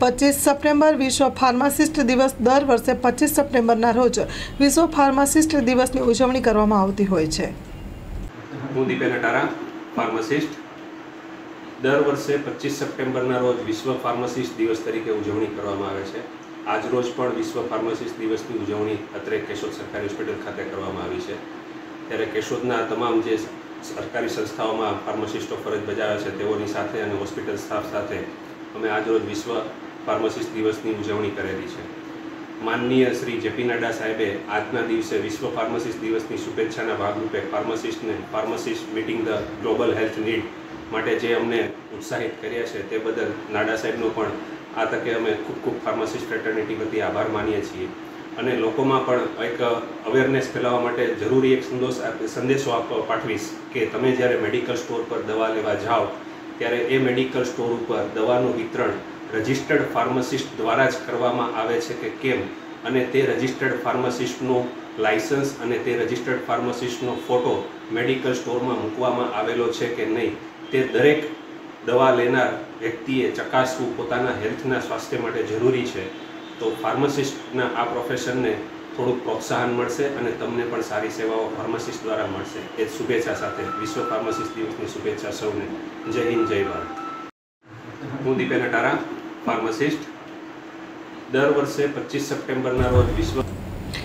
પચીસ સપ્ટેમ્બર વિશ્વ ફાર્માસિસ્ટ દિવસ દર વર્ષે પચીસ સપ્ટેમ્બરના રોજ વિશ્વ ફાર્માસિસ્ટ દિવસની ઉજવણી કરવામાં આવતી હોય છે. હું દીપેન અટારા ફાર્માસિસ્ટ. દર વર્ષે પચીસ સપ્ટેમ્બરના રોજ વિશ્વ ફાર્માસિસ્ટ દિવસ તરીકે ઉજવણી કરવામાં આવે છે. આજ રોજ પણ વિશ્વ ફાર્માસિસ્ટ દિવસની ઉજવણી અત્રે કેશોદ સરકારી હોસ્પિટલ ખાતે કરવામાં આવી છે. ત્યારે કેશોદના તમામ જે સરકારી સંસ્થાઓમાં ફાર્માસિસ્ટો ફરજ બજાવે છે, તેઓની સાથે અને હોસ્પિટલ સ્ટાફ સાથે અમે આજરોજ વિશ્વ ફાર્માસિસ્ટ દિવસની ઉજવણી કરેલી છે. માનનીય શ્રી જેપી નડ્ડા સાહેબે આજના દિવસે વિશ્વ ફાર્માસિસ્ટ દિવસની શુભેચ્છાના ભાગરૂપે ફાર્માસિસ્ટને pharmacist meeting the global health need માટે જે અમને ઉત્સાહિત કર્યા છે તે બદલ નાડા સાહેબનો પણ આ તકે અમે ખૂબ ખૂબ ફાર્માસિસ્ટ ફેટર્નિટી વતી આભાર માનીએ છીએ. અને લોકોમાં પણ એક અવેરનેસ ફેલાવવા માટે જરૂરી એક સંદેશ સંદેશો આપવા પાઠવીશ કે તમે જ્યારે મેડિકલ સ્ટોર પર દવા લેવા જાઓ, ત્યારે એ મેડિકલ સ્ટોર ઉપર દવાનું વિતરણ રજિસ્ટર્ડ ફાર્માસિસ્ટ દ્વારા જ કરવામાં આવે છે કે કેમ? અને તે રજિસ્ટર્ડ ફાર્મસિસ્ટનું લાયસન્સ અને તે રજિસ્ટર્ડ ફાર્માસિસ્ટનો ફોટો મેડિકલ સ્ટોરમાં મૂકવામાં આવેલો છે કે નહીં, તે દરેક દવા લેનાર વ્યક્તિએ ચકાસવું પોતાના હેલ્થના સ્વાસ્થ્ય માટે જરૂરી છે. તો ફાર્માસિસ્ટના આ પ્રોફેશનને થોડુંક પ્રોત્સાહન મળશે અને તમને પણ સારી સેવાઓ ફાર્માસિસ્ટ દ્વારા મળશે. એ શુભેચ્છા સાથે વિશ્વ ફાર્માસિસ્ટ દિવસની શુભેચ્છા સૌને. જય હિન્દ, જય ભારત. હું દીપેન અટારા. ફાર્માસિસ્ટ દર વર્ષે પચીસ સપ્ટેમ્બરના રોજ વિશ્વ